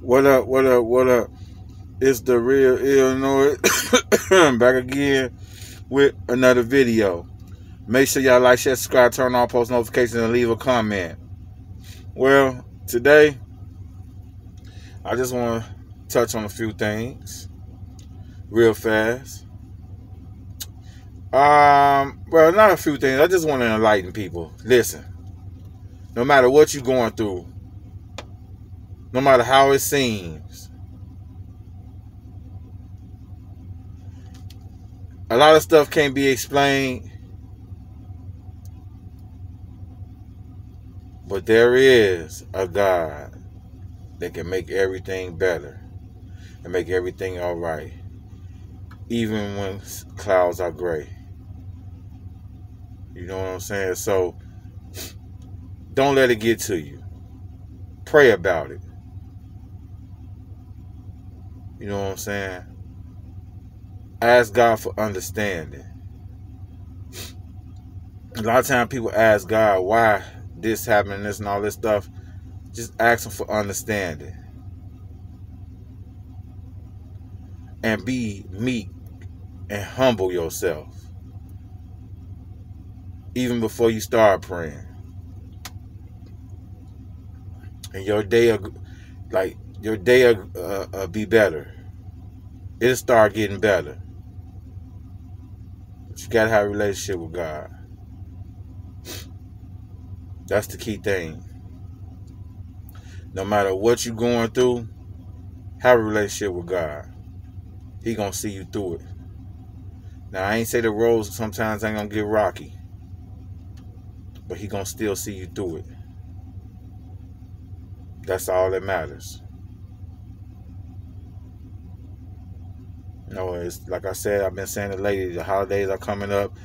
What up, what up, what up? It's the real Illinois back again with another video. Make sure y'all like, share, subscribe, turn on post notifications, and leave a comment. Well, today I just want to touch on a few things real fast. Um, well, not a few things. I just want to enlighten people. Listen, no matter what you're going through, no matter how it seems, a lot of stuff can't be explained, but there is a God that can make everything better and make everything all right, even when clouds are gray. You know what I'm saying? So don't let it get to you. Pray about it. You know what I'm saying? Ask God for understanding. A lot of times people ask God why this happened, this and all this stuff. Just ask him for understanding. And be meek and humble yourself even before you start praying. And your day, like your day, will uh, uh, be better. It'll start getting better. But you gotta have a relationship with God. That's the key thing. No matter what you're going through, have a relationship with God. He gonna see you through it. Now I ain't say the roads sometimes ain't gonna get rocky but he gonna still see you through it. That's all that matters. You know, it's like I said, I've been saying it lately, the holidays are coming up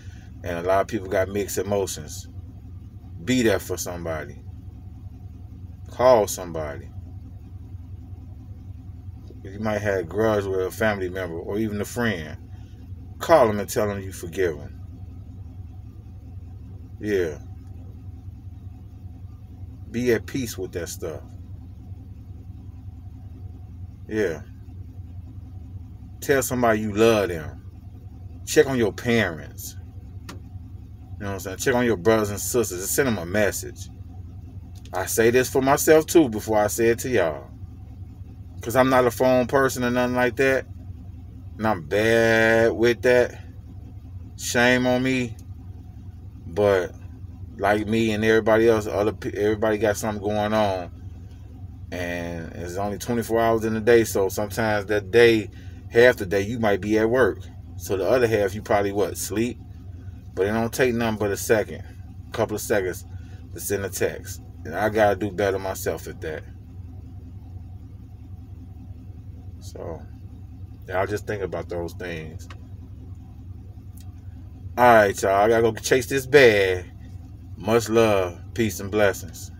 and a lot of people got mixed emotions. Be there for somebody. Call somebody. You might have a grudge with a family member or even a friend. Call them and tell them you forgive them. Yeah. Be at peace with that stuff. Yeah. Tell somebody you love them. Check on your parents. You know what I'm saying? Check on your brothers and sisters. Just send them a message. I say this for myself too before I say it to y'all. Because I'm not a phone person or nothing like that. And I'm bad with that. Shame on me. But like me and everybody else, other everybody got something going on, and it's only 24 hours in a day. So sometimes that day, half the day, you might be at work. So the other half, you probably what sleep. But it don't take nothing but a second, a couple of seconds to send a text, and I gotta do better myself at that. So, I'll just think about those things. All right, y'all. I gotta go chase this bag. Much love, peace, and blessings.